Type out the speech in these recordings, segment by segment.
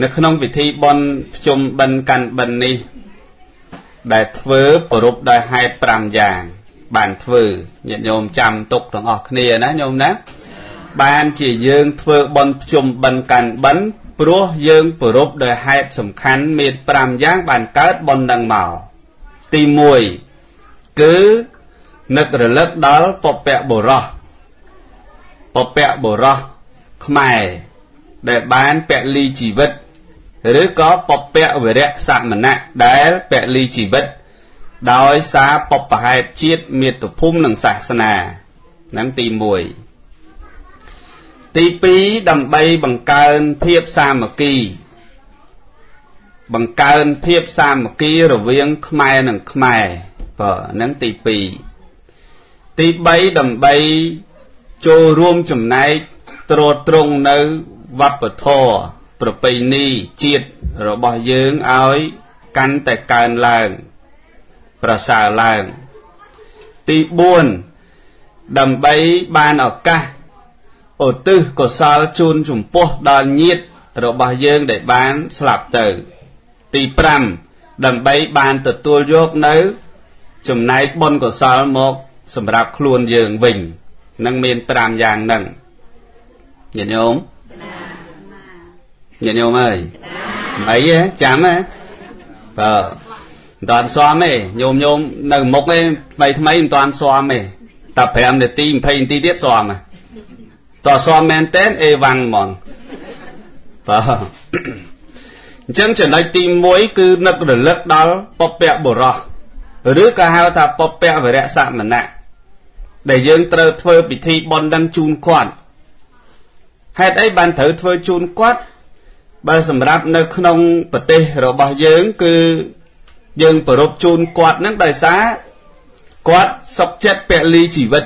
នៅក្នុងពិធីបន់ភ្ជុំបិណ្ឌកាន់បិណ្ឌនេះ ដែលធ្វើប្រពដោយហេតុ5យ៉ាង បានធ្វើញាតិញោមចាំទុកទាំងអស់គ្នាណាញោមណា បានជាយើងធ្វើបន់ភ្ជុំបិណ្ឌកាន់បិណ្ឌព្រោះយើងប្រពដោយហេតុសំខាន់មាន5យ៉ាងបានកើតបន់នឹងមកទី1គឺនឹករលឹកដល់ពពៈបុរសពពៈបុរសខ្មែរដែលបានពលីជីវិត ឬក៏ពពៈវរៈសមណៈដែលពលីជីវិត ដោយសារពពហេតុជាតិមាតុភូមិនិងសាសនាហ្នឹងទី1ទី2ដើម្បីបង្កើនភាពសាមគ្គី បង្កើនភាពសាមគ្គីរវាងខ្មែរនិងខ្មែរបើហ្នឹងទី2ទី3ដើម្បីចូលរួមចំណែកត្រួតត្រងនៅវប្បធម៌ ប្រពៃណីជាតិរបស់យើងឲ្យកាន់តែកើនឡើងប្រសើរឡើង ទី4ដើម្បីបានឱកាសឧទ្ទិសកុសលជូនចំពោះដល់ញាតិរបស់យើងដែលបានស្លាប់ទៅ ទី5ដើម្បីបានទទួលយកនៅចំណែកបុណ្យកុសលមកសម្រាប់ខ្លួនយើងវិញនឹងមាន5យ៉ាងហ្នឹងញាតិញោម ញាតិញោមអើយអីហ៎ចាំហ៎បើមិនតាន់ស្មទេញោមញោមនៅមុខទេថ្មីថ្មីមិនតាន់ស្មទេតែ5នាទី20នាទីទៀតស្មហ៎តើស្មមែនតើអេវ៉ាំងហ្មងបើអញ្ចឹងចំណុចទី1គឺនឹករលឹកដល់ពពៈបុរសឬក៏ហៅថាពពៈវរៈសមណៈដែលយើងត្រូវធ្វើពិធីបន់ដឹងជូនគាត់ហេតុអីបានត្រូវធ្វើជូនគាត់ បើសម្រាប់នៅក្នុងប្រទេសរបស់យើងគឺយើងប្រពជូនគាត់នឹងដោយសារគាត់សុខចិត្តពលីជីវិត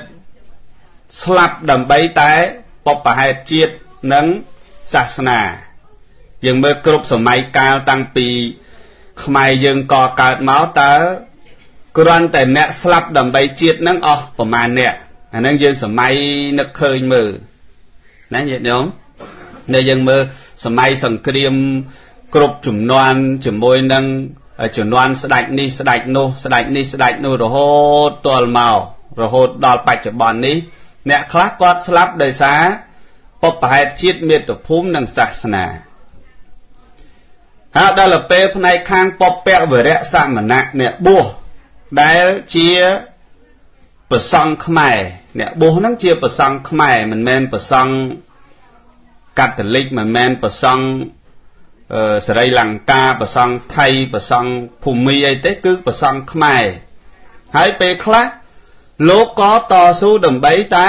ស្លាប់ដើម្បីតែបបហេតុជាតិនិងសាសនា យើងមើលគ្រប់សម័យកាលតាំងពី ខ្មែរយើងក៏កើតមកតើគ្រាន់តែអ្នកស្លាប់ដើម្បីជាតិនឹងអស់ប្រមាណអ្នកអានឹងយើងសម័យនឹកឃើញមើលណាញាតិញោមនៅយើងមើល សម័យសង្គ្រាមគ្រប់ចំនួនជាមួយនឹងចំនួនស្ដេចនេះស្ដេចនោះស្ដេចនេះស្ដេចនោះរហូតទល់មករហូតដល់បច្ចុប្បន្ននេះ អ្នកខ្លះគាត់ស្លាប់ដោយសារពុបប្រហែតជាតិមាតុភូមិនិងសាសនាហើយដល់ពេលផ្នែកខាងពពៈវរៈសមណៈអ្នកបួសដែលជាប្រសង់ខ្មែរអ្នកបួសហ្នឹងជាប្រសង់ខ្មែរមិនមែនប្រសង់ កាតូលិកមិនមែនប្រសង់សេរីលង្កាប្រសង់ថៃប្រសង់ភូមិអីទេគឺប្រសង់ខ្មែរហើយពេលខ្លះលោកក៏តស៊ូដើម្បីតែ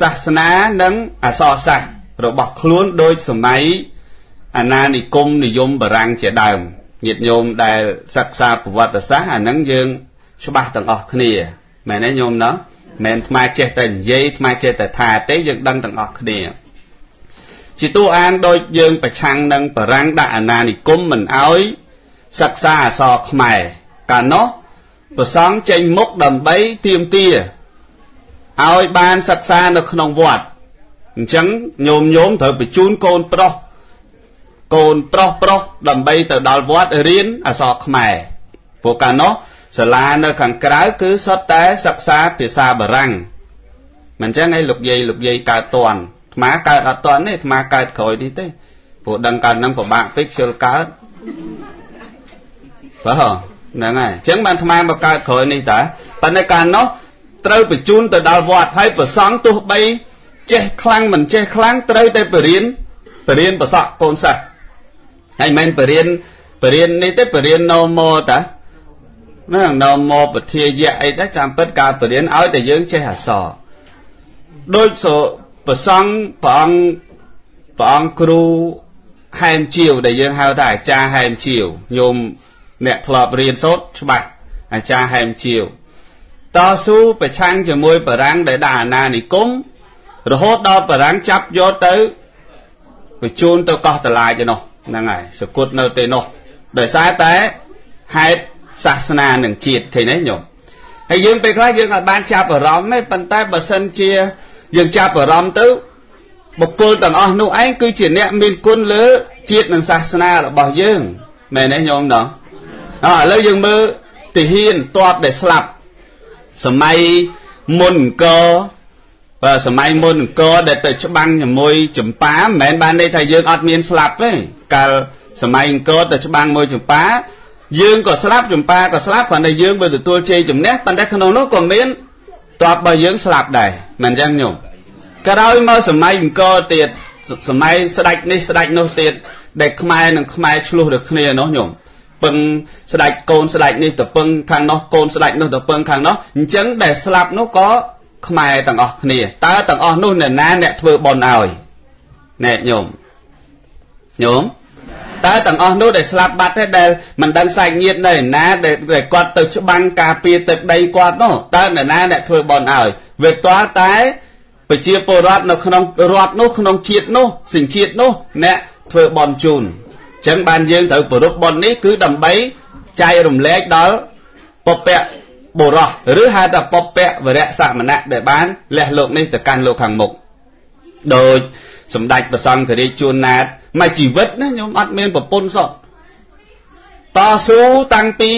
សាសនានិងអសរសាស្ត្ររបស់ខ្លួនដោយសម័យអាណានិគមនិយមបារាំងជាដើមញាតិញោមដែលសិក្សាប្រវត្តិសាស្ត្រអានឹងយើង ច្បាស់ទាំងអស់គ្នាមែនទេញោមណោះមិនថ្មចេះតែនិយាយថ្មចេះតែថាទេយើងដឹងទាំងអស់គ្នា ជាតួអាងដូចយើងប្រឆាំងនឹងបរាំងដាក់អាណានិគមមិនអោយសិក្សាអសរខ្មែរកាលនោះប្រសង់ចេញមុខដើម្បីទៀមទាឲ្យបានសិក្សានៅក្នុងវត្តអញ្ចឹងញោមញោមត្រូវបញ្ជូនកូនប្រុសកូនប្រុសប្រុសដើម្បីទៅដល់វត្តរៀនអសរខ្មែរព្រោះកាលនោះសាលានៅខាងក្រៅគឺសុទ្ធតែសិក្សាភាសាបារាំងមិនអញ្ចឹងឯងលោកយាយលោកយាយកើតតន់ ថ្មកើតអត់តន់ទេថ្មកើតក្រោយនេះទេព្រោះដឹងកើតនឹងពិបាកពេកខ្ជិលកើតបើហ្នឹងហើយអញ្ចឹងបានថ្មមកកើតក្រោយនេះតើប៉ុន្តែកាលនោះត្រូវបញ្ជូនទៅដល់វត្តហើយប្រសង់ទោះបីចេះខ្លាំងមិនចេះខ្លាំងត្រូវតែបរៀនបរៀនប្រសក់កូនសិស្សហើយមិនបរៀនបរៀននេះទេបរៀនណូម៉ូតាហ្នឹងណូម៉ូពធាយៈអីទៅចាំពិតការបរៀនឲ្យតែយើងចេះអសរដូចសូ ប្រសង់ព្រះអង្គព្រះអង្គគ្រូហែមជាវដែលយើងហៅថាអាចារ្យហែមជាវញោមអ្នកធ្លាប់រៀនសូត្រច្បាស់អាចារ្យហែមជាវតស៊ូប្រឆាំងជាមួយបារាំងដែលដាក់អាណានិគមរហូតដល់បារាំងចាប់យកទៅបញ្ជូនទៅកោះតឡាចឯនោះហ្នឹងហើយសគុតនៅទីនោះដោយសារតែហេតុសាសនានិងជាតិឃើញទេញោមហើយយើងពេលខ្លះយើងអាចបានចាប់អារម្មណ៍ទេប៉ុន្តែបើសិនជា យើងចាប់អារម្មណ៍ទៅបុគ្គលទាំងអស់នោះឯងគឺជាអ្នកមានគុណលើជាតិនិងសាសនារបស់យើងមែនទេញោមណោះអឥឡូវយើងមើលទាហានតបដែលស្លាប់សម័យមុនអង្គរបើសម័យមុនអង្គរដែលទៅច្បាំងជាមួយចម្ប៉ាមិនមែនបានន័យថាយើងអត់មានស្លាប់ទេកាលសម័យអង្គរទៅច្បាំងមួយចម្ប៉ាយើងក៏ស្លាប់ចម្ប៉ាក៏ស្លាប់គ្រាន់តែយើងបើទទួលជ័យជំនះប៉ុន្តែក្នុងនោះក៏មាន តបរបស់យើងស្លាប់ដែរមិនអញ្ចឹងញោមក្រោយមកសម័យអង្គរទៀតសម័យស្ដេចនេះស្ដេចនោះទៀតដែលខ្មែរនិងខ្មែរឆ្លោះដូចគ្នានោះញោមពឹងស្ដេចកូនស្ដេចនេះទៅពឹងខាងនោះកូនស្ដេចនោះទៅពឹងខាងនោះអញ្ចឹងដែលស្លាប់នោះក៏ខ្មែរទាំងអស់គ្នាតើទាំងអស់នោះអ្នកណាអ្នកធ្វើបន់ឲ្យណែញោមញោម តើទាំងអស់នោះដែលស្លាប់បាត់ទេដែលមិនដឹងសាច់ញាតិនៅណាដែលគាត់ទៅច្បាំងការពារទឹកដីគាត់នោះតើអ្នកណាអ្នកធ្វើបន់ឲ្យវាទាល់តែប្រជាពលរដ្ឋនៅក្នុងរដ្ឋនោះក្នុងជាតិនោះសញ្ជាតិនោះអ្នកធ្វើបន់ជូនអញ្ចឹងបានយើងត្រូវប្រពបន់នេះគឺដើម្បីចែករំលែកដល់ពពៈបុរសឬហៅថាពពៈវរៈសមណៈដែលបានលះលោកនេះទៅកាន់លោកខាងមុខដោយសម្ដេចព្រះសង្ឃរាជជួនណាត មួយជីវិតណាខ្ញុំអត់មានប្រពន្ធសោះតស៊ូតាំងពី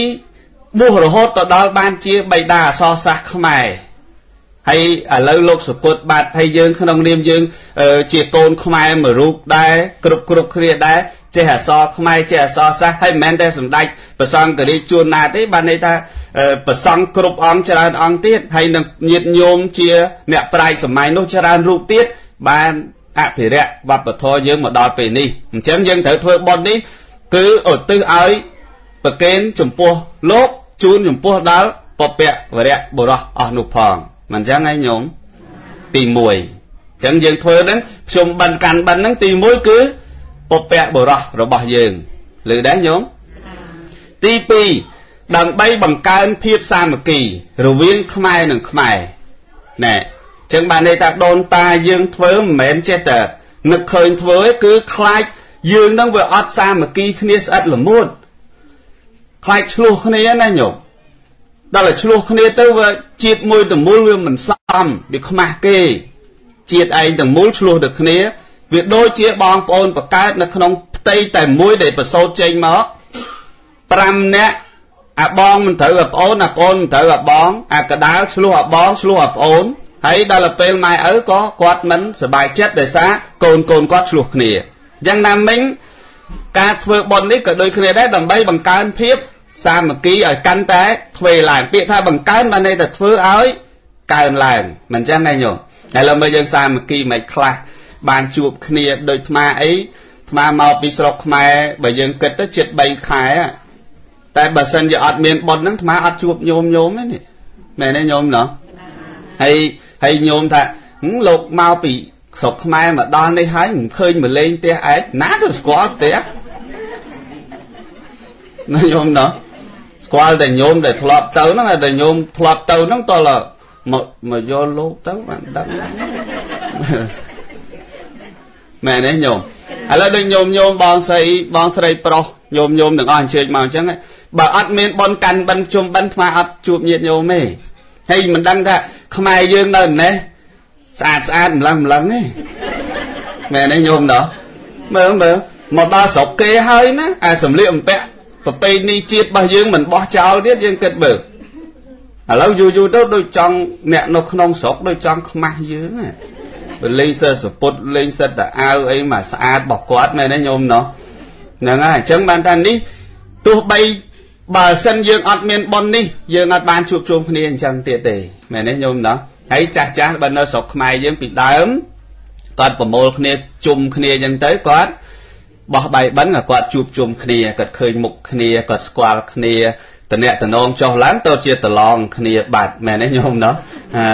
បួសរហូតទៅដល់បានជាបៃតាអសរសាស្ត្រខ្មែរហើយឥឡូវលោកសុគតបាទហើយយើងក្នុងនាមយើង ជាកូនខ្មែរមួយរូបដែរគ្រប់គ្រប់គ្នាដែរចេះអសរខ្មែរចេះអសរសាស្ត្រហើយមិនមែនតែសម្ដេចប្រសង្ឃរាជជួនណាតទេបានន័យថាប្រសង់គ្រប់អង្គច្រើនអង្គទៀតហើយនឹងញាតញោមជា អ្នកប្រាជ្ញសម័យនោះច្រើនរូបទៀតបាន អភិរក្សវប្បធម៌យើងមកដល់ពេលនេះអញ្ចឹងយើងត្រូវធ្វើបុណ្យនេះគឺឧទ្ទិសឲ្យប្រគេនចំពោះលោកជូនចំពោះដល់ពពៈវរៈបុរសអស់នោះផងមិនអញ្ចឹងឯងញោមទី1អញ្ចឹងយើងធ្វើហ្នឹងខ្ញុំបិណ្ឌកាន់បិណ្ឌហ្នឹងទី1គឺពពៈបុរសរបស់យើងឮដែរញោមទី2ដើម្បីបង្កើនភាពសាមគ្គី រវាងខ្មែរនិងខ្មែរណែ ចឹងបានន័យថាដូនតាយើងធ្វើមិនមែនចេះតែនឹកឃើញធ្វើទេគឺខ្លាចយើងនឹងវាអត់សាមគ្គីគ្នាស្អិតល្មួតខ្លាចឆ្លោះគ្នាណាញោមដល់តែឆ្លោះគ្នាទៅវាជាតិមួយតមូលវាមិនសមវាខ្មាស់គេជាតិឯងតមូលឆ្លោះទៅគ្នាវាដូចជាបងប្អូនបកើតនៅក្នុងផ្ទៃតែមួយដែលប្រសូតចេញមក5នាក់អាបងមិនត្រូវអាប្អូនអាប្អូនមិនត្រូវអាបងអាកដាលឆ្លោះអាបងឆ្លោះអាប្អូន ហើយដល់ពេលម៉ែឪក៏គាត់មិនសប្បាយចិត្តដោយសារកូនកូនគាត់ឆ្លោះគ្នាយ៉ាងណាមិញការធ្វើបុណ្យនេះក៏ដូចគ្នាដែរដើម្បីបង្កើនភាពសាមគ្គីឲ្យកាន់តែទ្វេឡើងពាក្យថាបង្កើនបានន័យថាធ្វើឲ្យកើនឡើងមិនចឹងទេញោមឥឡូវមើលយើងសាមគ្គីមិនខ្លះបានជួបគ្នាដូចថ្មអីថ្មមកពីស្រុកខ្មែរបើយើងគិតទៅជិត3ខែតែបើសិនជាអត់មានប៉ុនហ្នឹងថ្មអត់ជួបញោមញោមទេនេះមែនទេញោមណោះហើយ ហើយញោមថាលោកមកពីស្រុកខ្មែរមកដល់នេះហើយមិនឃើញមកលេងផ្ទះឯងណាទៅស្គាល់ផ្ទះណាញោមណោះស្គាល់តែញោមដែលធ្លាប់ទៅហ្នឹងតែញោមធ្លាប់ទៅហ្នឹងតើមកមកយកលោកទៅបានដឹងមែនទេញោមឥឡូវដូចញោមញោមបងស្រីបងស្រីប្រុសញោមញោមទាំងអស់អញ្ជើញមកអញ្ចឹងបើអត់មានបនកាន់បិណ្ឌជុំបិណ្ឌថ្មអត់ជួបញាតញោមទេ ហើយមិនដឹងថាខ្មែរយើងនៅណេះស្អាតស្អាតម្លឹងម្លឹងទេមែនទេញោមណោះមើលមើលមកដល់ស្រុកគេហើយណាអាសំលៀកបំពាក់ប្រពៃណីជាតិរបស់យើងមិនបោះចោលទៀតយើងគិតមើលឥឡូវយូរយូរទៅដូចចង់អ្នកនៅក្នុងស្រុកដូចចង់ខ្មាស់យើងណាបើលេងសិស្សសពុតលេងសិតតាអាវអីមកស្អាតរបស់គាត់មែនទេញោមណោះហ្នឹងហើយអញ្ចឹងបានថានេះទោះបី បើសិនយើងអត់មានប៉ុននេះយើងអត់បានជួបជុំគ្នាអញ្ចឹងទៀតទេមែនទេញោមណោះហើយចាស់ចាស់បើនៅស្រុកខ្មែរយើងពីដើមគាត់ប្រមូលគ្នាជុំគ្នាអញ្ចឹងទៅគាត់បោះបៃបិណ្ឌគាត់ជួបជុំគ្នាគាត់ឃើញមុខគ្នាគាត់ស្គាល់គ្នាតអ្នកតនងចុះឡើងទៅជាតឡងគ្នាបាត់មែនទេញោមណោះអា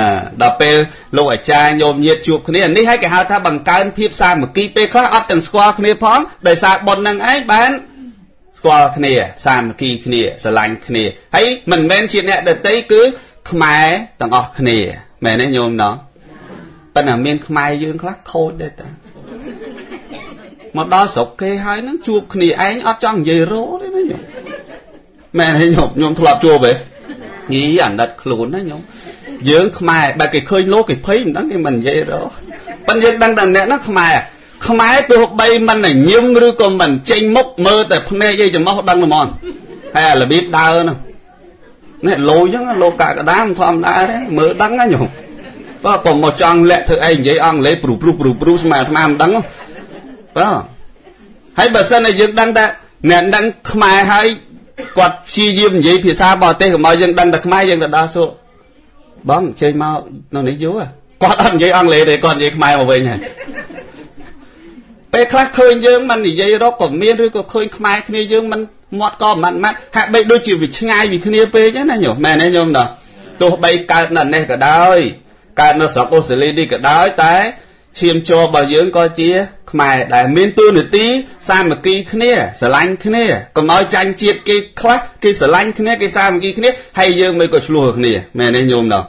ដល់ពេលលោកអាចារ្យញោមញាតជួបគ្នានេះឲ្យគេហៅថាបង្កើនភាពសាមគ្គីពេលខ្លះអត់ទាំងស្គាល់គ្នាផងដោយសារប៉ុននឹងឯងបាន ស្គាល់គ្នាសាមគ្គីគ្នាស្រឡាញ់គ្នាហើយមិនមែនជាអ្នកដតីគឺខ្មែរទាំងអស់គ្នាមែនទេញោមណោះប៉ុន្តែមានខ្មែរយើងខ្លះខូចដែរតាមកដល់ស្រុកគេហើយនឹងជួបគ្នាឯងអត់ចង់និយាយរោទេណាញោមមែនទេញោមញោមធ្លាប់ជួបទេញីអាណិតខ្លួនណាញោមយើងខ្មែរបើគេឃើញលោកគេភ័យមិនដឹងគេមិននិយាយរោប៉ុន្តែយើងដឹងតែអ្នកណាខ្មែរ ខ្មែរទោះបីមិនញញឹមឬក៏មិនចេញមុខមើលតែភ្នែកឯចំោះដឹងហ្មងហើយអារបៀបដើរនោះនេះលោអញ្ចឹងលោកកកដាមធម្មតាទេមើលដឹងណាញោមបើក៏មកចង់លាក់ធ្វើអីនិយាយអង់គ្លេសព្រុសព្រុសព្រុសព្រុសស្មើអាត្មាមិនដឹងបាទហើយបើសិនតែយើងដឹងតែអ្នកដឹងខ្មែរហើយគាត់ព្យាយាមនិយាយភាសាបរទេសកុំឲ្យយើងដឹងតែខ្មែរយើងទៅដល់សួរបងជើញមកនៅនេះយូរគាត់អត់និយាយអង់គ្លេសទេគាត់និយាយខ្មែរមកវិញហើយ ពេលខ្លះឃើញយើងមិននិយាយរកក៏មានឬក៏ឃើញខ្មែរគ្នាយើងមិនមាត់ក៏មិនម៉ាត់ហាក់បីដូចជាវាឆ្ងាយពីគ្នាពេកណាញោមមែនទេញោមណាទោះបីកើតនៅនេះក៏ដោយកើតនៅស្រុកអូស្ត្រាលីនេះក៏ដោយតែឈាមជ័ររបស់យើងក៏ជា ខ្មែរដែលមានទួនាទីសាមគ្គីគ្នាស្រឡាញ់គ្នាកុំឲ្យចាញ់ជាតិគេខ្លះគេស្រឡាញ់គ្នាគេសាមគ្គីគ្នាហើយយើងមិនក៏ឆ្លោះគ្នាមែនទេញោមណោះ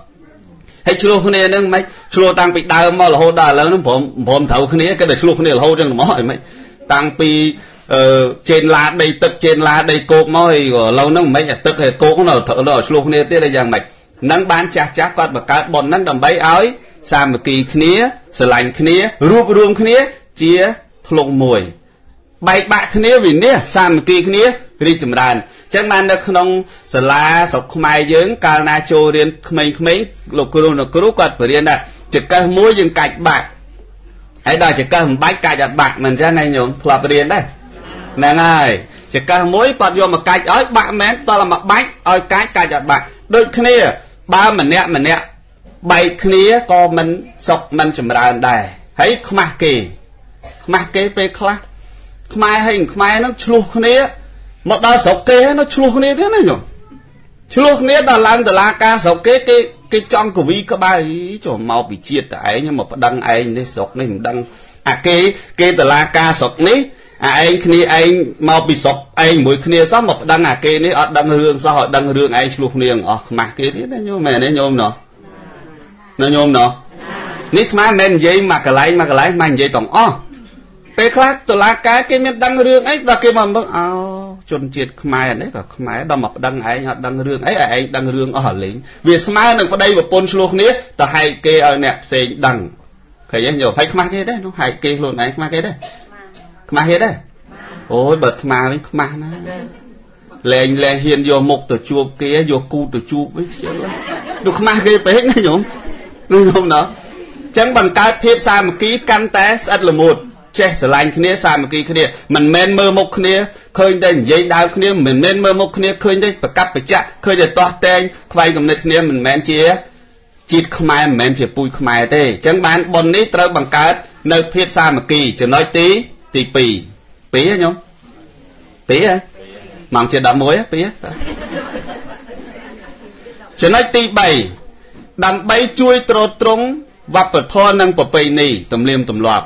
ហើយឆ្លោះគ្នានឹងមិនឆ្លោះតាំងពីដើមមករហូតដល់ឥឡូវហ្នឹងព្រមព្រមត្រូវគ្នាគេតែឆ្លោះគ្នារហូតចឹងហ្មងអីមិនតាំងពីអឺចេនឡាដីទឹកចេនឡាដីគោកមកហើយឥឡូវហ្នឹងមិនទឹកហើយគោកនៅត្រូវឆ្លោះគ្នាទៀតហើយយ៉ាងម៉េចនឹងបានចាស់ចាស់គាត់បង្កើតប៉ុនហ្នឹងដើម្បីឲ្យសាមគ្គីគ្នាស្រឡាញ់គ្នារួបរวมគ្នាជាធ្លុងមួយបែកបាក់គ្នាវិនិច្ឆ័យសាមគ្គីគ្នារីកចម្រើន ចឹងបាននៅក្នុងសាលាស្រុកខ្មែរយើង កាលណាចូលរៀនក្មេងៗលោកគ្រូលោកគ្រូគាត់បរៀនថាចង្កឹះមួយយើងកាច់បាក់ហើយដល់ចង្កឹះមិនបាច់កាច់អត់បាក់មិនចឹងណាញោមធ្លាប់រៀនដែរហ្នឹងហើយចង្កឹះមួយគាត់យកមកកាច់ឲ្យបាក់មែនតល់មកបាច់ឲ្យកាច់កាច់អត់បាក់ដូចគ្នាបើម្នាក់ម្នាក់បែកគ្នាក៏មិនសុខមិនចម្រើនដែរហើយខ្មាស់គេ ខ្មាស់គេពេលខ្លះខ្មែរហើយខ្មែរនឹងឆ្លោះគ្នា មកដល់ស្រុកគេនោះឆ្លោះគ្នាទៀតណាញោមឆ្លោះគ្នាដល់ឡើងតឡាការស្រុកគេគេគេចង់កវីក្បាលចូលមកពីជាតិតែឯងមកប្តឹងឯងនេះស្រុកនេះមិនដឹងអាគេគេតឡាការស្រុកនេះអាឯងគ្នាឯងមកពីស្រុកឯងមួយគ្នាសោះមកប្តឹងអាគេនេះអត់ដឹងរឿងសោះឲ្យដឹងរឿងឯងឆ្លោះគ្នាអស់ខ្មាស់គេទៀតណាញោមមែនទេញោមណោះណាញោមណោះនេះថ្មមិនមែននិយាយមកកន្លែងមកកន្លែងមកនិយាយទាំងអស់ពេលខ្លះតុលាការគេមានដឹងរឿងអីដល់គេមកមើលអោ ជនជាតិខ្មែរនេះក៏ខ្មែរដល់មកប្តឹងឯងអត់ដឹងរឿងអីឲ្យឯងដឹងរឿងអស់លេងវាស្មើនឹងប្តីប្រពន្ធឆ្លោះគ្នាទៅហែកគេឲ្យអ្នកផ្សេងដឹងឃើញទេញោមហើយខ្មាស់គេដែរនោះហែកគេខ្លួនឯងខ្មាស់គេដែរខ្មាស់គេដែរអូយបើថ្មវិញខ្មាស់ណាលែងលែងហ៊ានយកមុខទៅជួបគេយកគូទៅជួបវិញខ្ជិលនោះខ្មាស់គេពេកណាញោមនោះញោមណោះចឹងបង្កើតភាពសាមគ្គីកាន់តែស្អិតល្មួត ចេះស្រឡាញ់គ្នាសាមគ្គីគ្នាមិនមែនមើលមុខគ្នាឃើញតែនិយាយដើមគ្នាមិនមែនមើលមុខគ្នាឃើញតែប្រកាប់ប្រចាក់ឃើញតែទាស់តែងខ្វែងគំនិតគ្នាមិនមែនជាជាតិខ្មែរមិនមែនជាពូជខ្មែរទេអញ្ចឹងបានប៉ុននេះត្រូវបង្កើតនៅភាពសាមគ្គីចំណុចទីទី2 2ហ៎ញោម2ហ៎ម៉ោងជា11 2ចំណុចទី3ដើម្បីជួយត្រួតត្រងវប្បធម៌និងប្រពៃណីទំនៀមទម្លាប់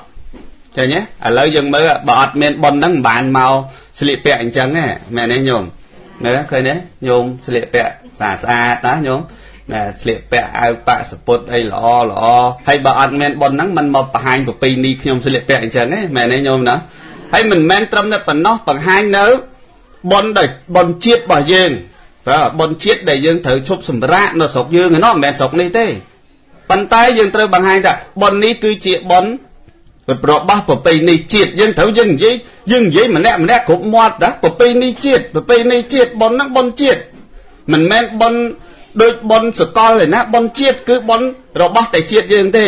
ឃើញទេឥឡូវយើងមើលបើអត់មានប៉ុនហ្នឹងមិនបានមកស្លៀកពាក់អញ្ចឹងទេមែនទេញោមមើលឃើញទេញោមស្លៀកពាក់ស្អាតស្អាតណាញោមណែស្លៀកពាក់អាវប៉ាក់សពុតអីល្អល្អហើយបើអត់មានប៉ុនហ្នឹងมันមកបង្ហាញប្រពៃណីខ្ញុំស្លៀកពាក់អញ្ចឹងទេមែនទេញោមណាហើយមិនមែនត្រឹមតែប៉ុណ្ណោះបង្ហាញនៅប៉ុនដែលប៉ុនជាតិរបស់យើងបាទប៉ុនជាតិដែលយើងត្រូវឈប់សម្រាកនៅស្រុកយើងឯណោះមិនមែនស្រុកនេះទេប៉ុន្តែយើងត្រូវបង្ហាញថាប៉ុននេះគឺជាប៉ុន របស់ប្រពៃណីជាតិយើងត្រូវយើងនិយាយយើងនិយាយម្នាក់ម្នាក់គ្រប់មាត់ណាប្រពៃណីជាតិប្រពៃណីជាតិប៉ុនហ្នឹងប៉ុនជាតិមិនមែនប៉ុនដូចប៉ុនសកលទេណាប៉ុនជាតិគឺប៉ុនរបស់តែជាតិយើងទេ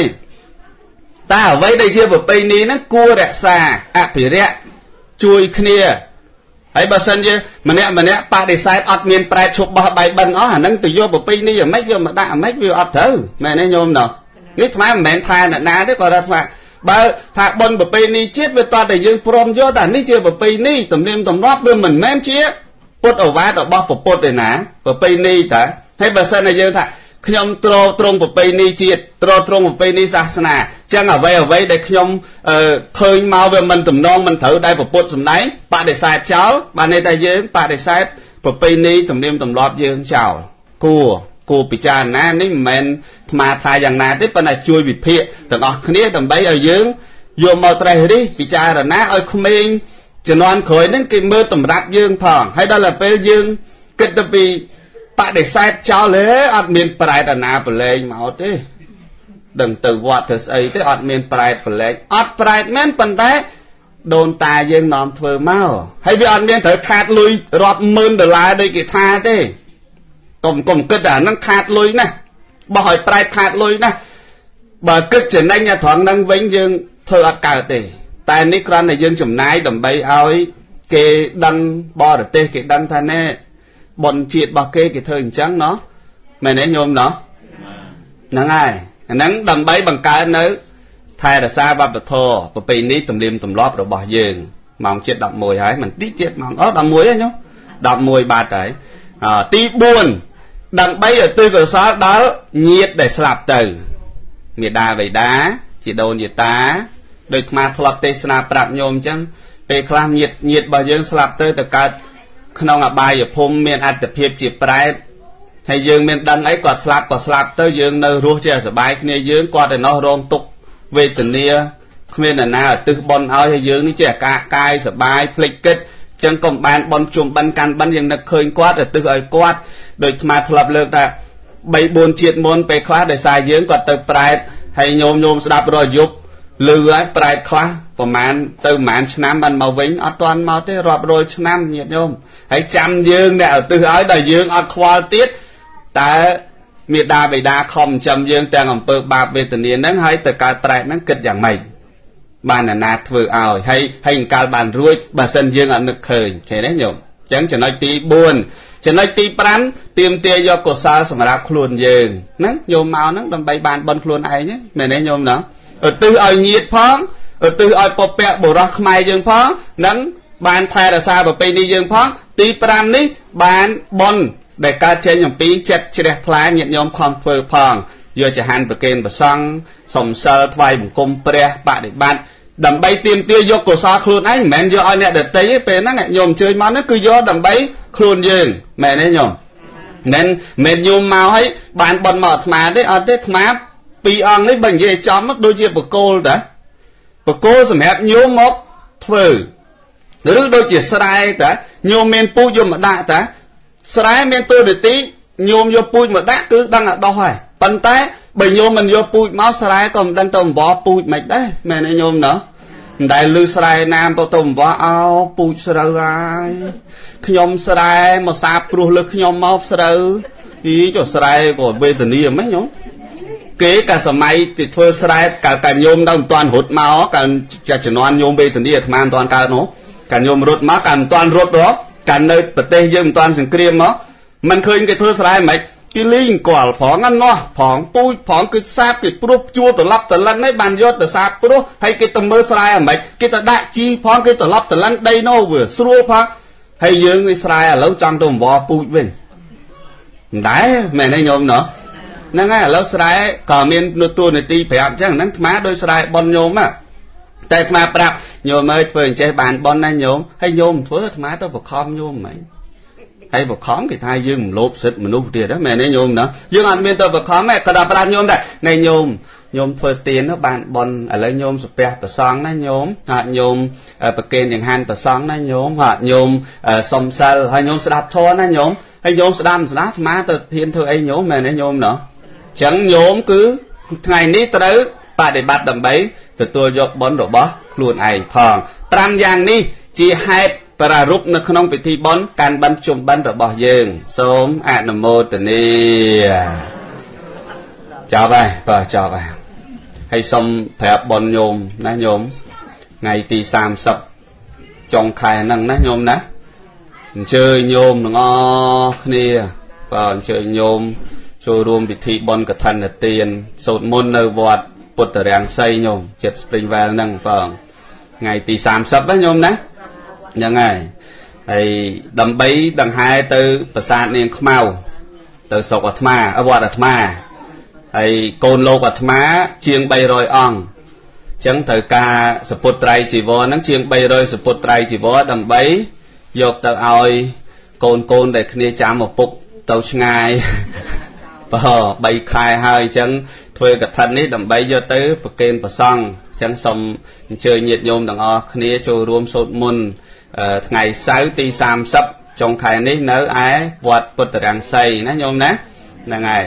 តែអ្វីដែលជាប្រពៃណីហ្នឹងគួររក្សាអភិរក្សជួយគ្នាហើយបើសិនជាម្នាក់ម្នាក់បដិសេធអត់មានប្រែឈប់បោះបៃបិណ្ឌអស់អាហ្នឹងទៅយកប្រពៃណីអាម៉េចយកមកដាក់អាម៉េចវាអត់ត្រូវមែនទេញោមណោះនេះថ្មមិនមែនថាអ្នកណាទេគាត់ថាថ្ម បើថាបុណ្យប្រពៃណីជាតិវាតតែយើងព្រមយកតែនេះជាប្រពៃណីទំនៀមទម្លាប់វាមិនមែនជា ពុទ្ធអវាទរបស់ពុទ្ធទេណាប្រពៃណីតាហើយបើសិនតែយើងថាខ្ញុំត្រត្រង់ប្រពៃណីជាតិត្រត្រង់ប្រពៃណីសាសនាចឹងអ្វីអ្វីដែលខ្ញុំឃើញមកវាមិនតំណងមិនត្រូវដែលពុទ្ធសំដែងបដិសេធចោលបានន័យថាយើងបដិសេធប្រពៃណីទំនៀមទម្លាប់យើងចោលគួរ គួរពិចារណានេះមិនមែនថ្មថាយ៉ាងណាទេប៉ុន្តែជួយវិភាគទាំងអស់គ្នាដើម្បីឲ្យយើងយកមកត្រេះរិះពិចារណាឲ្យក្មេងជំនាន់ក្រោយហ្នឹងគេមើលតម្រាប់យើងផងហើយដល់ទៅពេលយើងគិតទៅពីបដិសេធចោលទេអត់មានប្រែតអាណាប្រឡែងមកទេដឹងទៅវត្តទៅស្អីទេអត់មានប្រែតប្រឡែកអត់ប្រែតមែនប៉ុន្តែដូនតាយើងនាំធ្វើមកហើយវាអត់មានត្រូវខាតលុយរាប់ម៉ឺនដុល្លារដូចគេថាទេ កុំកុំគិតថាហ្នឹងខាតលុយណាបោះឲ្យប្រែតខាតលុយណាបើគិតចំណេញត្រង់ហ្នឹងវិញយើងធ្វើអត់កើតទេ តែនេះគ្រាន់តែយើងចំណាយដើម្បីឲ្យគេដឹងបរទេសគេដឹងថាណែបនជាតិរបស់គេគេធ្វើអញ្ចឹងណោះមែនទេញោមណោះហ្នឹងហើយអាហ្នឹងដើម្បីបង្កើននៅ ថែរក្សាវប្បធម៌ប្រពៃណីទំនៀមទម្លាប់របស់យើងម៉ោងជិត11ហើយមិនតិចទៀតម៉ោងអូ11ហើយញោម11បាត់ហើយទី4 ដើម្បីឲ្យទិសកុសលដល់ញាតដែលស្លាប់ទៅមេដាបៃតាជីដូនយាតាដោយអាធ្លាប់ទេសនាប្រាប់ញោមអញ្ចឹងពេលខ្លះញាតញាតរបស់យើងស្លាប់ទៅទៅកើតក្នុងអបាយភូមិមានអត្តភាពជាប្រែតហើយយើងមានដឹងអីគាត់ស្លាប់ក៏ស្លាប់ទៅយើងនៅរស់ជាសบายគ្នាយើងគាត់ឯណោះរងទុកវេទនាគ្មានអ្នកណាឧទ្ទិសបន់ឲ្យហើយយើងនេះជាអាការកាយសบายភ្លេចគិត ចឹងកុំបានបន់ជុំបិណ្ឌកាន់បិណ្ឌយើងនឹកឃើញគាត់ឧទ្ទិសឲ្យគាត់ដោយអាធ្លាប់លើកថា3 4ជាតិមុនពេលខ្លះដោយសារយើងគាត់ទៅប្រែតហើយញោមញោមស្ដាប់រយប់លឺហើយប្រែតខ្លះប្រហែលទៅប្រហែលឆ្នាំបានមកវិញអត់ទាន់មកទេរាប់រយឆ្នាំញាតិញោមហើយចាំយើងអ្នកឧទ្ទិសឲ្យដល់យើងអត់ខ្វល់ទៀតតើមេដាបេដាខំចាំយើងទាំងអំពើបាបវេទនាហ្នឹងហើយទៅកើតប្រែតហ្នឹងគិតយ៉ាងម៉េច បានអាណាធ្វើឲ្យហើយហើយអង្កលបានរួចបើសិនយើងអត់នឹកឃើញឃើញទេញោមអញ្ចឹងចំណុចទី4ចំណុចទី5ទៀមទាយកកុសលសម្រាប់ខ្លួនយើងហ្នឹងញោមមកហ្នឹងដើម្បីបានបន់ខ្លួនឯងមែនទេញោមណាឧទ្ទិសឲ្យញាតផងឧទ្ទិសឲ្យពពកបុរសខ្មែរយើងផងនិងបានថែរក្សាប្រពៃណីយើងផងទី5នេះបានបន់ដែលកើតចេញអំពីចិត្តជ្រះថ្លាញាតិញោមខំធ្វើផង យកចហានប្រគេនប្រសង់សំសិលថ្វាយបង្គំព្រះបដិបត្តិដើម្បីទៀមទាយកកុសលខ្លួនឯងមិនមែនយកឲ្យអ្នកដតីទេពេលហ្នឹងញោមអញ្ជើញមកហ្នឹងគឺយកដើម្បីខ្លួនយើងមែនទេញោមមិនមិនញោមមកឲ្យបានបន់មកអាត្មាទេអត់ទេអាត្មាពីរអង្គនេះបើនិយាយចំមកដូចជាបកគោលតាបកគោលសម្រាប់ញោមមកធ្វើឬដូចជាស្រែតាញោមមានពូជយកមកដាក់តាស្រែមានទូនាទីញោមយកពូជមកដាក់គឺដឹងតែដោះហើយ ប៉ុន្តែបើញោមមិនយកពូជមកស្រែក៏មិនដឹងទៅអង្វរពូជមិនដែរមែនទេញោមណោះមិនដែលលឺស្រែណាមទៅទៅអង្វរអោពូជស្រូវហើយខ្ញុំស្រែមកសាបព្រោះលើខ្ញុំមកស្រូវអីចុះស្រែក៏វេទនាហ្មងញោមគេកាសម័យទីធ្វើស្រែកាលតែញោមនៅមិនទាន់រត់មកកាលចាជំនាន់ញោមវេទនាអាត្មាមិនទាន់កើតនោះកាលញោមរត់មកកាលមិនទាន់រត់ដល់កាលនៅប្រទេសយើងមិនទាន់សង្គ្រាមមកមិនឃើញគេធ្វើស្រែមិន គេលីងកលផងណានោះផងពូជផងគឺសាបគេព្រោះជួត្រឡប់ត្រឡិននេះបានយកទៅសាបព្រោះហើយគេទៅមើលស្រែអាម៉េចគេទៅដាក់ជីផងគេត្រឡប់ត្រឡិនដីនោះវាស្រួលផងហើយយើងនេះស្រែឥឡូវចង់ទៅអង្វរពូជវិញមិនដែរមែនទេញោមណោះហ្នឹងហើយឥឡូវស្រែក៏មាននូតួនាទីប្រាប់អញ្ចឹងហ្នឹងអាត្មាដោយស្រែប៉ុនញោមហ្នឹងតែអាត្មាប្រាប់ញោមអើយធ្វើអញ្ចេះបានប៉ុនណាញោមហើយញោមធ្វើអាត្មាទៅបខំញោមហ្មង ហើយបខំគេថាយើងមិនលោភសិទ្ធិមនុស្សទៀតហ្នឹងមែនទេញោមណាយើងអត់មានទៅបខំទេក៏ដល់ប្រាប់ញោមដែរណែញោមញោមធ្វើទៀនបានប៉ុនឥឡូវញោមសាពះប្រសងណាញោមហាក់ញោមប្រគេនចង្ហាន់ប្រសងណាញោមហាក់ញោមសុំសិលហើយញោមស្ដាប់ធម៌ណាញោមហើយញោមស្ដាប់ស្ដាប់អាត្មាទៅធានធ្វើអីញោមមែនទេញោមណាចឹងញោមគឺថ្ងៃនេះត្រូវបដិបត្តិដើម្បីទទួលយកបុណ្យរបស់ខ្លួនឯងផង5យ៉ាងនេះជាហេតុ ប្រារព្ធនៅក្នុងពិធីបុណ្យកាន់បិណ្ឌជុំបិណ្ឌរបស់យើង សូមអនុមោទនាចប់ហើយបាទចប់ហើយហើយសូមប្រាប់បុណ្យញោមណាញោមថ្ងៃទី30ចុងខែហ្នឹងណាញោមណាអញ្ជើញញោមទាំងអស់គ្នាបាទអញ្ជើញញោមចូលរួមពិធីបុណ្យកឋិនទានសូត្រមន្តនៅវត្តពុទ្ធរាំងសីញោមចិត្ត Springwell ហ្នឹងបងថ្ងៃទី30ណាញោមណា ហ្នឹងហើយហើយដើម្បីដង្ហែទៅប្រាសាទនាងខ្មៅទៅស្រុកអាត្មាវត្តអាត្មាហើយកូនលោកអាត្មាជាង300អង្គអញ្ចឹងត្រូវការសពុតត្រៃជីវរហ្នឹងជាង300សពុតត្រៃជីវរដើម្បីយកទៅឲ្យកូនកូនដែលគ្នាចាំឪពុកទៅឆ្ងាយបើ3ខែហើយអញ្ចឹងធ្វើកឋិននេះដើម្បីយកទៅប្រគេនប្រសង់អញ្ចឹងសូមអញ្ជើញញាតិញោមទាំងអស់គ្នាចូលរួមសូត្រមន្ត ថ្ងៃសៅរ៍ទី30ចុងខែនេះនៅឯវត្តពុទ្ធរាំងសីណាញោមណាហ្នឹងហើយ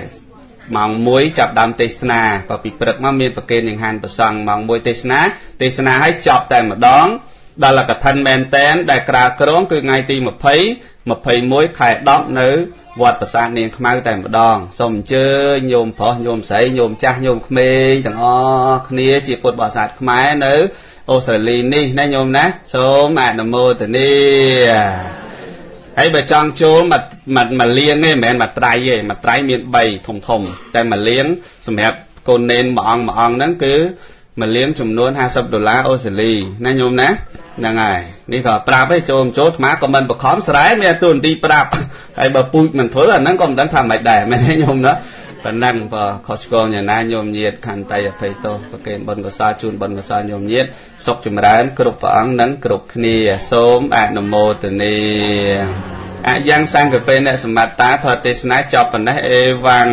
ម៉ោង1ចាប់ដើមទេសនាបើពីព្រឹកមកមានប្រគេនចង្ហាន់ប្រសង់ម៉ោង1ទេសនាទេសនាឲ្យចប់តែម្ដង ដល់កឋិនមែនតែនដែលក្រាលក្រងគឺថ្ងៃទី20 21ខែ10នៅវត្តប្រាសាទនាងខ្មៅតែម្ដងសូមអញ្ជើញញោមប្រុសញោមស្រីញោមចាស់ញោមក្មេងទាំងអស់គ្នាជាពុទ្ធបរិស័ទខ្មែរនៅ អូស្ត្រាលីនេះណាញោមណាសូមអនុមោទនាហើយបើចង់ចូលមកមកមកលៀងទេមិនមែនមកត្រៃទេមកត្រៃមាន3ធំធំ តែមកលៀងសម្រាប់កូននេនមួយអង្គមួយអង្គហ្នឹងគឺមកលៀងចំនួន50ដុល្លារអូស្ត្រាលីណាញោមណាហ្នឹងហើយនេះក៏ប្រាប់ឯងចូលចូលអាក៏មិនបខំស្រែមានទូនទីប្រាប់ហើយបើពូជមិនធ្វើអាហ្នឹងក៏មិនដឹងថាមិនដែរមែនទេញោមណា ប៉ុណ្ណឹងបើខុសឆ្គងយ៉ាងណាញោមញាតខន្តីអភ័យទោសប្រគេនបុណ្យកុសលជូនបុណ្យកុសលញោមញាតសុខចម្រើន គ្រប់ព្រះអង្គនិងគ្រប់គ្នាសូមអនុមោទនាអយ៉ាងសង្កពេអ្នកសមត្តាធរទេសនាចប់ប៉ុណ្ណេះអេវ៉ាំង